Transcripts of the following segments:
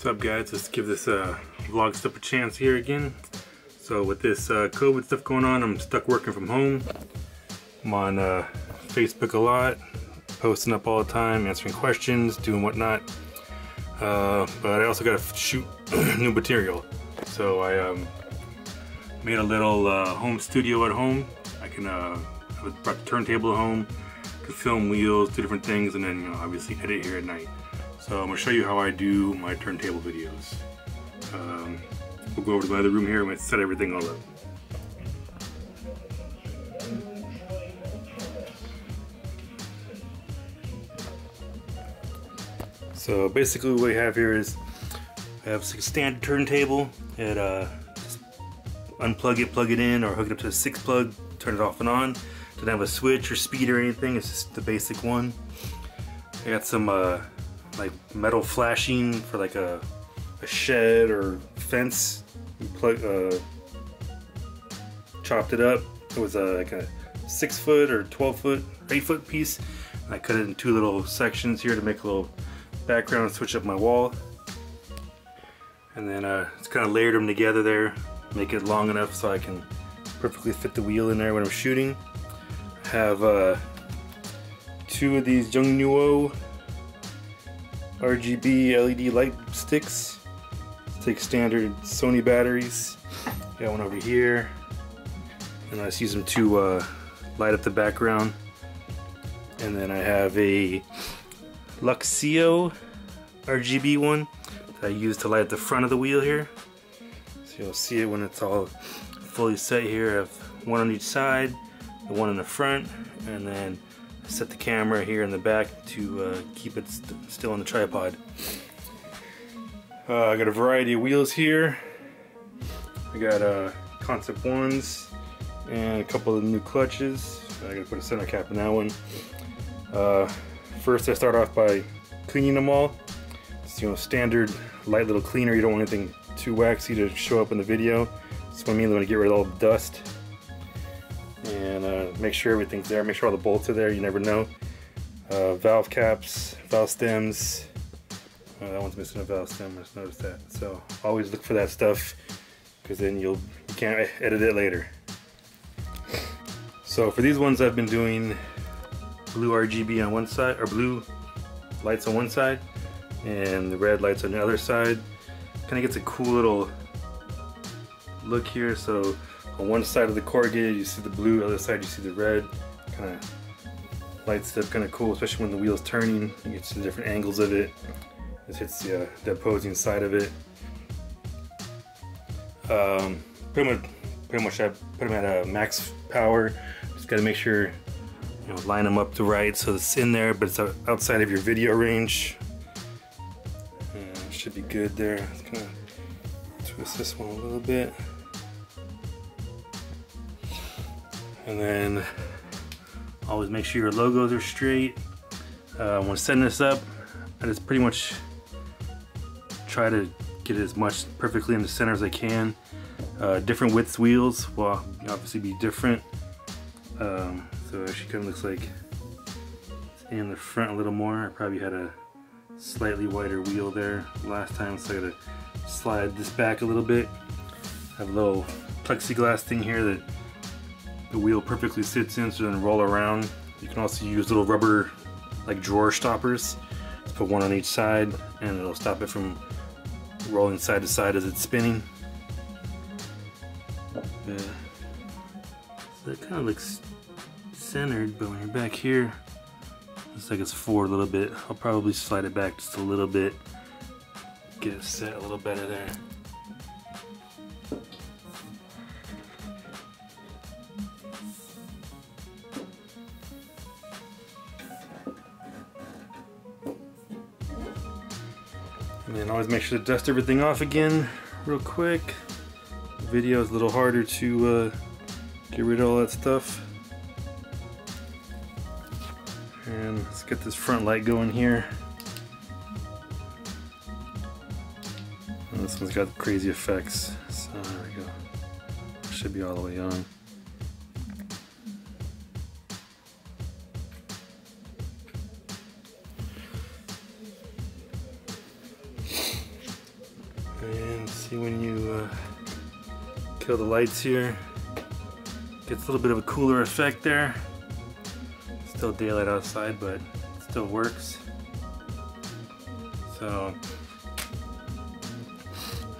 What's up guys, let's give this uh, vlog stuff a chance here again. So with this uh, COVID stuff going on, I'm stuck working from home. I'm on uh, Facebook a lot, posting up all the time, answering questions, doing whatnot. Uh, but I also gotta shoot new material. So I um, made a little uh, home studio at home. I can uh, brought the turntable home, can film wheels, do different things, and then you know, obviously edit here at night. So I'm gonna show you how I do my turntable videos. Um, we'll go over to my other room here and set everything all up. So basically what we have here is I have a standard turntable. It uh, unplug it, plug it in, or hook it up to a six plug, turn it off and on. Doesn't have a switch or speed or anything. It's just the basic one. I got some uh, like metal flashing for like a, a shed or fence. Plug, uh, chopped it up. It was a, like a six foot or 12 foot, eight foot piece. And I cut it in two little sections here to make a little background and switch up my wall. And then uh, it's kind of layered them together there, make it long enough so I can perfectly fit the wheel in there when I'm shooting. I have uh, two of these Yongnuo RGB LED light sticks. Take standard Sony batteries. Got one over here. And I just use them to uh, light up the background. And then I have a Luxceo RGB one that I use to light up the front of the wheel here. So you'll see it when it's all fully set here. I have one on each side, the one in the front, and then set the camera here in the back to uh, keep it st still on the tripod. Uh, I got a variety of wheels here. I got uh, Concept 1s and a couple of new Klutches. I gotta put a center cap in that one. Uh, first I start off by cleaning them all. It's you know standard light little cleaner. You don't want anything too waxy to show up in the video. That's what I mean when I get rid of all the dust make sure everything's there. Make sure all the bolts are there. You never know. Uh, valve caps, valve stems. Oh, that one's missing a valve stem. I just noticed that. So always look for that stuff because then you'll you can't edit it later. So for these ones, I've been doing blue RGB on one side or blue lights on one side and the red lights on the other side. Kind of gets a cool little look here. So on one side of the corrugated you see the blue, other side you see the red. Kind of lights up kind of cool, especially when the wheel's turning. You get the different angles of it. This hits the, uh, the opposing side of it. Um, pretty much, pretty much I put them at a max power. Just got to make sure you know line them up to right so it's in there, but it's outside of your video range. Uh, should be good there. Let's kind of twist this one a little bit. And then always make sure your logos are straight. Uh, when setting this up, I just pretty much try to get it as much perfectly in the center as I can. Uh, different widths wheels will obviously be different. Um, so it actually kind of looks like in the front a little more. I probably had a slightly wider wheel there last time, so I gotta slide this back a little bit. I have a little plexiglass thing here that the wheel perfectly sits in so then roll around. You can also use little rubber like drawer stoppers. Put one on each side and it'll stop it from rolling side to side as it's spinning. Uh, yeah. So it kind of looks centered, but when you're back here, looks like it's forward a little bit. I'll probably slide it back just a little bit, get it set a little better there. And then always make sure to dust everything off again real quick. video is a little harder to uh, get rid of all that stuff. And let's get this front light going here. this one's got crazy effects. So there we go. Should be all the way on. See when you uh, kill the lights here, gets a little bit of a cooler effect there. Still daylight outside, but it still works. So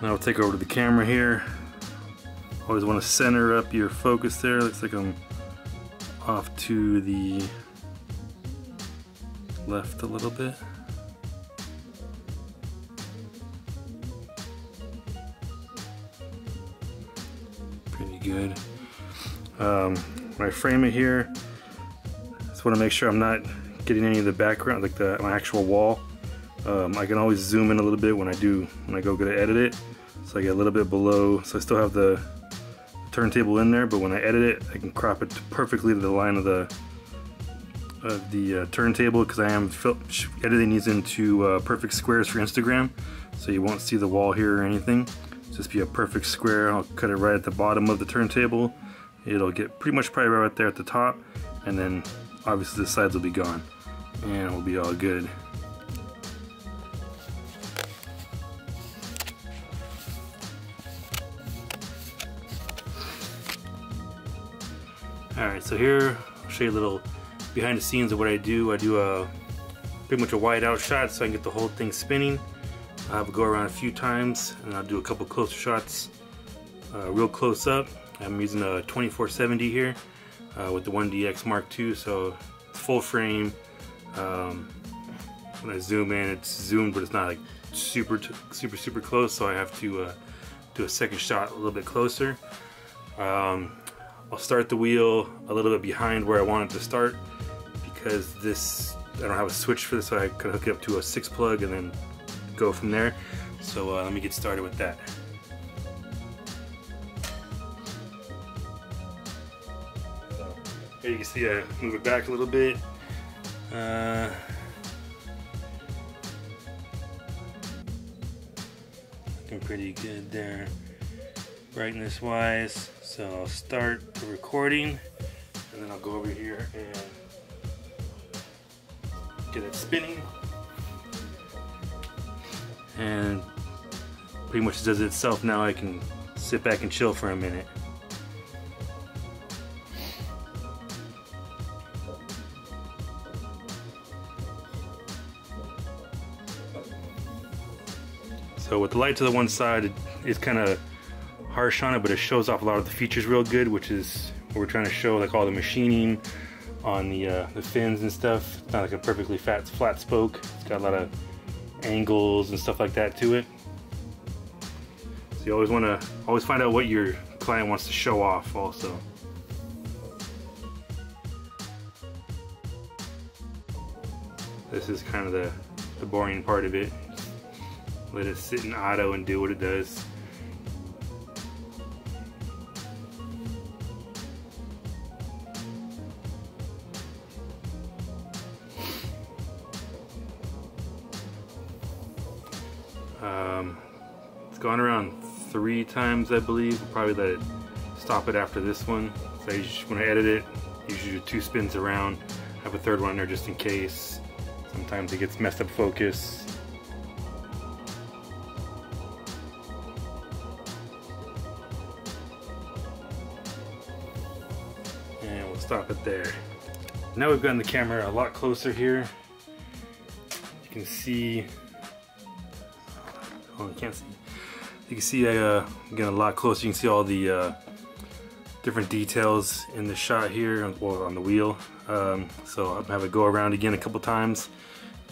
now I'll take over to the camera here. Always want to center up your focus there. Looks like I'm off to the left a little bit. Pretty good. Um, when I frame it here, just want to make sure I'm not getting any of the background, like the my actual wall. Um, I can always zoom in a little bit when I do when I go to edit it, so I get a little bit below. So I still have the turntable in there, but when I edit it, I can crop it perfectly to the line of the of the uh, turntable because I am editing these into uh, perfect squares for Instagram, so you won't see the wall here or anything. Just be a perfect square. I'll cut it right at the bottom of the turntable. It'll get pretty much probably right there at the top, and then obviously the sides will be gone, and we'll be all good. Alright, so here I'll show you a little behind the scenes of what I do. I do a pretty much a wide out shot so I can get the whole thing spinning. I have go around a few times and I'll do a couple closer shots uh, real close up. I'm using a 2470 here uh, with the 1DX Mark II so it's full frame. Um, when I zoom in it's zoomed but it's not like super super super close so I have to uh, do a second shot a little bit closer. Um, I'll start the wheel a little bit behind where I want it to start because this, I don't have a switch for this, so I could hook it up to a six plug and then go from there. So uh, let me get started with that. So here you can see I move it back a little bit. Uh, looking pretty good there brightness wise. So I'll start the recording and then I'll go over here and get it spinning. And pretty much does it itself now. I can sit back and chill for a minute. So with the light to the one side, it's kind of harsh on it, but it shows off a lot of the features real good, which is what we're trying to show, like all the machining on the uh, the fins and stuff. It's not like a perfectly fat flat spoke. It's got a lot of angles and stuff like that to it. So you always want to always find out what your client wants to show off also. This is kind of the, the boring part of it. Let it sit in auto and do what it does. Three times, I believe. We'll probably let it stop it after this one. So just, when I edit it, usually do two spins around. I have a third one there just in case. Sometimes it gets messed up focus. And we'll stop it there. Now we've gotten the camera a lot closer here. You can see Oh, you can't see. You can see uh, getting a lot closer. You can see all the uh, different details in the shot here, well, on the wheel. Um, so I'll have it go around again a couple times,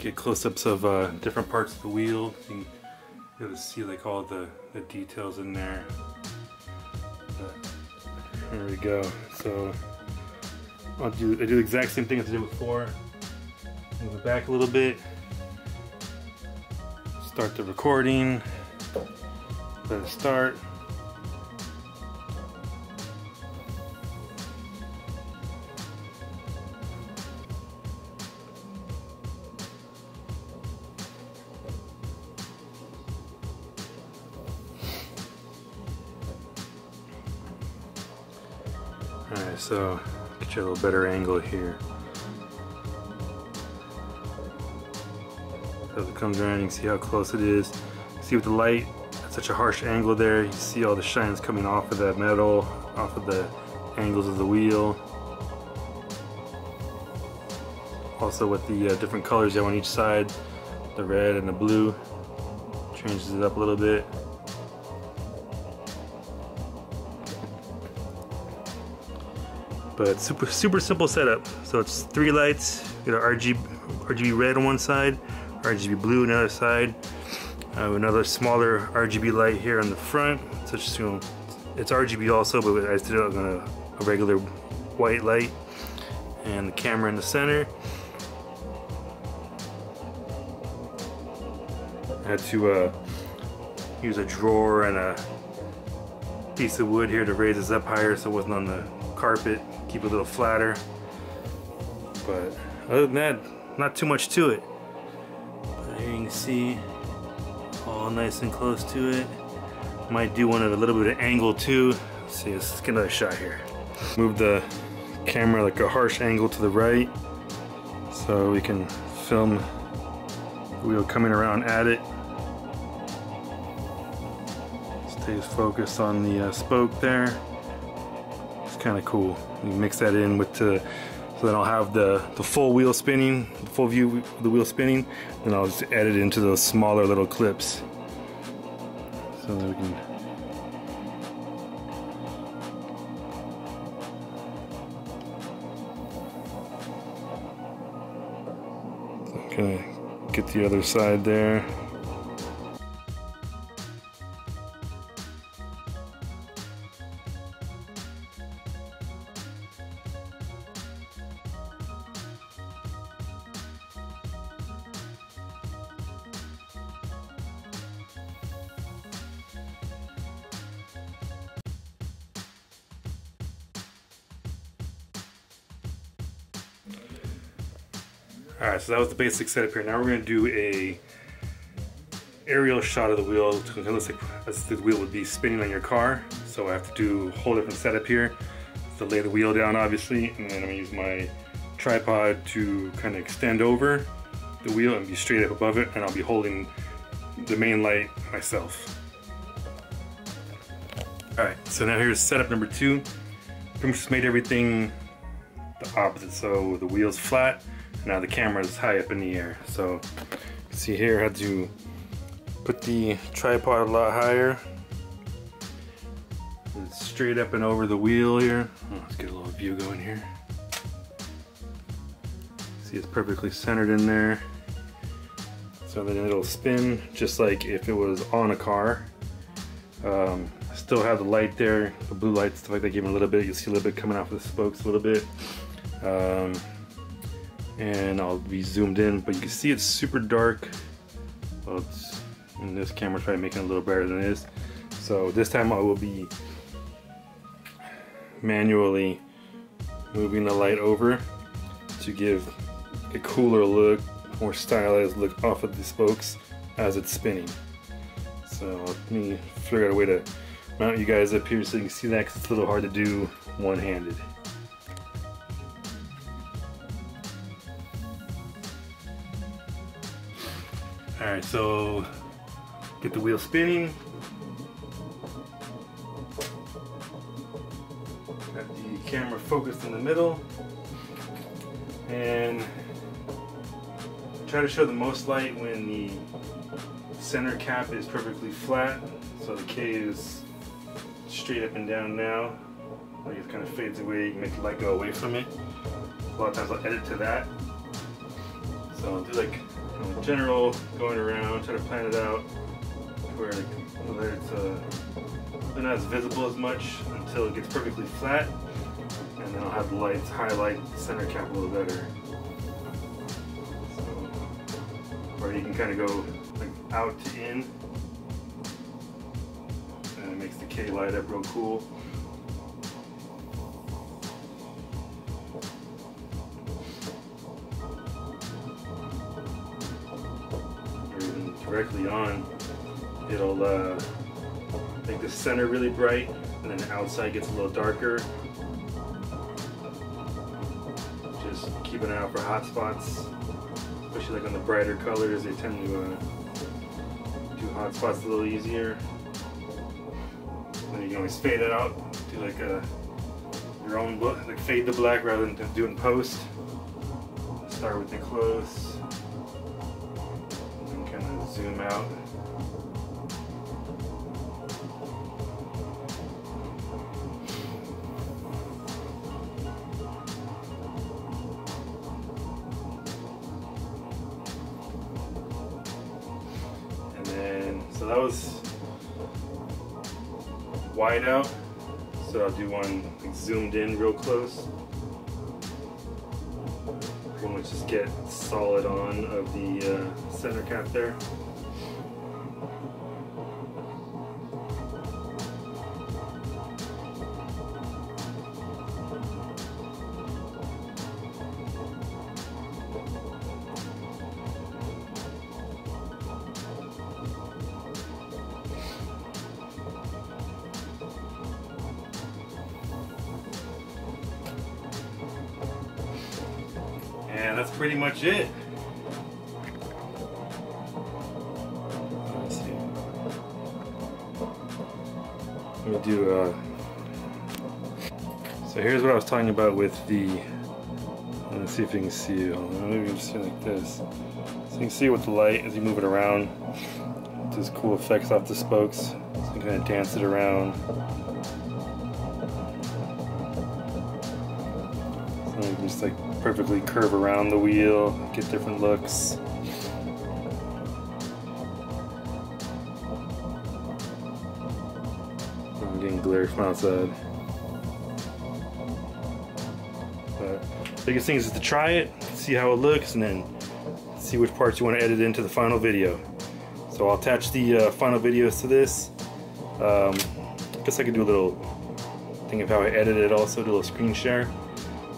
get close-ups of uh, different parts of the wheel. You can able see like all the, the details in there. There we go. So I'll do I do the exact same thing as I did before. Move it back a little bit start the recording. Let it start. Alright, so get you a little better angle here. As it comes around, you can see how close it is. See with the light, such a harsh angle there. You see all the shines coming off of that metal, off of the angles of the wheel. Also with the uh, different colors on each side, the red and the blue, changes it up a little bit. But super super simple setup. So it's three lights, you know, RGB, RGB red on one side, RGB blue on the other side. Uh, another smaller RGB light here on the front. So it's just, you know, it's RGB also, but I it on a, a regular white light. And the camera in the center. I had to uh, use a drawer and a piece of wood here to raise this up higher so it wasn't on the carpet, keep it a little flatter. But other than that, not too much to it. But here you can see all nice and close to it. Might do one at a little bit of angle too. Let's see, let's get another shot here. Move the camera like a harsh angle to the right so we can film the wheel coming around at it. Stays focused on the uh, spoke there. It's kind of cool. You mix that in with the so then I'll have the, the full wheel spinning, full view of the wheel spinning, then I'll just add it into those smaller little clips. So that we can Okay, get the other side there. All right, so that was the basic setup here. Now we're gonna do a aerial shot of the wheel. It looks like as the wheel would be spinning on your car. So I have to do a whole different setup here. To lay the wheel down, obviously, and then I'm gonna use my tripod to kind of extend over the wheel and be straight up above it, and I'll be holding the main light myself. All right, so now here's setup number two. Much just made everything the opposite. So the wheel's flat, now the camera is high up in the air. So see here, I had to put the tripod a lot higher. It's straight up and over the wheel here. Oh, let's get a little view going here. See it's perfectly centered in there. So then it'll spin just like if it was on a car. Um, still have the light there, the blue light, stuff like that, give it a little bit. You'll see a little bit coming off of the spokes a little bit. Um, and I'll be zoomed in, but you can see it's super dark. Well, it's, in this camera, try making it a little better than this So this time I will be manually moving the light over to give a cooler look, more stylized look off of the spokes as it's spinning. So let me figure out a way to mount you guys up here so you can see that it's a little hard to do one-handed. So get the wheel spinning. Got the camera focused in the middle. And try to show the most light when the center cap is perfectly flat. So the K is straight up and down now. Like it kind of fades away, you make the light go away from it. A lot of times I'll edit to that. So I'll do like general going around, try to plan it out where it's uh, not as visible as much until it gets perfectly flat, and then I'll have the lights highlight the center cap a little better. So, or you can kind of go like out to in, and it makes the K light up real cool. Directly on, it'll uh, make the center really bright and then the outside gets a little darker. Just keep an eye out for hot spots, especially like on the brighter colors, they tend to uh, do hot spots a little easier. Then you can always fade it out, do like a your own like fade the black rather than doing post. Start with the close out. And then, so that was wide out. So I'll do one like, zoomed in real close. Pretty much just get solid on of the uh, center cap there. That's pretty much it. Let's see. Let me do, uh, so here's what I was talking about with the, let's see if you can see, on, maybe just like this. So you can see with the light as you move it around, it does cool effects off the spokes. So you can kind of dance it around. So you can just like perfectly curve around the wheel, get different looks. I'm getting glare from outside. But biggest thing is to try it, see how it looks, and then see which parts you want to edit into the final video. So I'll attach the uh, final videos to this. Um, I guess I could do a little thing of how I edit it also, do a little screen share.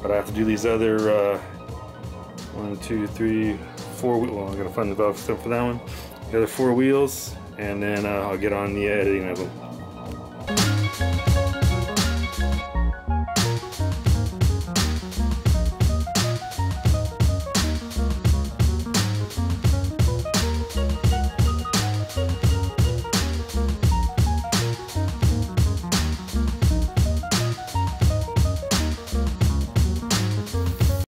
But I have to do these other uh, one, two, three, four. Well, I gotta find the valve stuff for that one. The other four wheels, and then uh, I'll get on the editing of them.